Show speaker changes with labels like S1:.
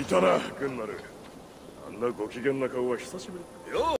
S1: いたなグンナルあんなご機嫌な顔は久しぶり。よ